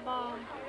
Ball.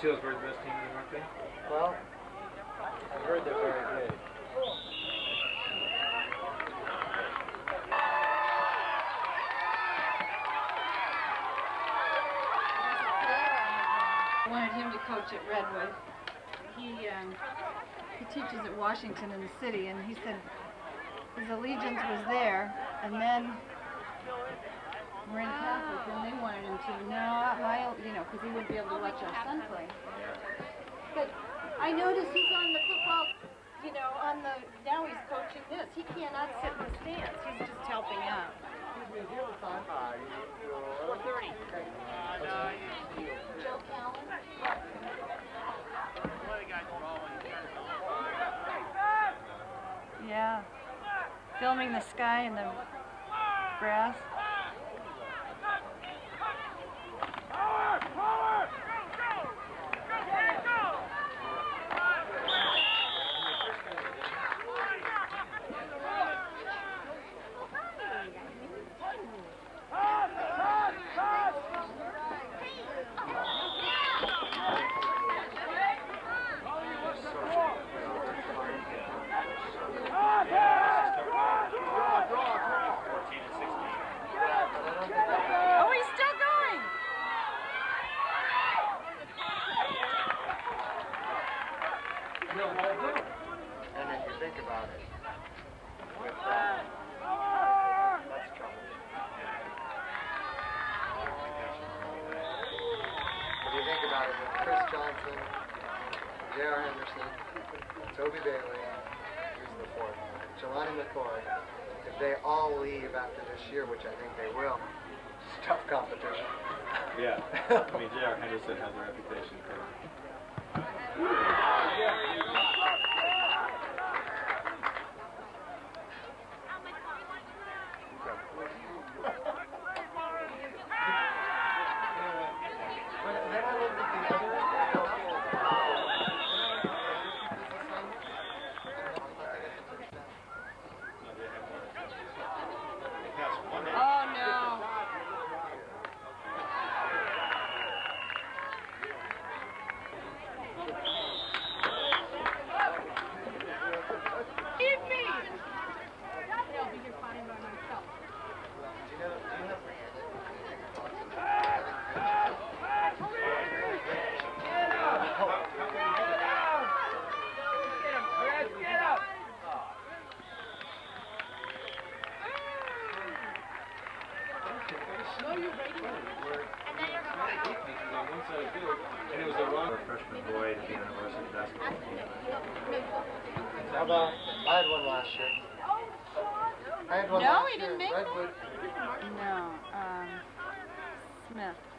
Sealsburg's best team in the market? Well, I heard they're very good. I wanted him to coach at Redwood. He um, he teaches at Washington in the city, and he said his allegiance was there, and then Marin Catholic, and they wanted him to. No, my, you know, because he wouldn't be able to watch our son play. But I noticed he's on the football, you know, on the now he's coaching this. He cannot sit in the stands. He's just helping out. Joe Callen. Yeah. Filming the sky and the grass. J.R. Henderson, Toby Bailey, who's the fourth, Jelani McCoy, if they all leave after this year, which I think they will, it's tough competition. Yeah. I mean, J.R. Henderson has a reputation for. But then I looked at the other No, they have one. They passed one in. Oh no. Eat me! I'll be here fine by myself. Do you know, do you know And it was a run. Freshman boy to be on a varsity basketball team. How about, I had one last year. I had one No, last he didn't make one? Redwood. No, um, Smith.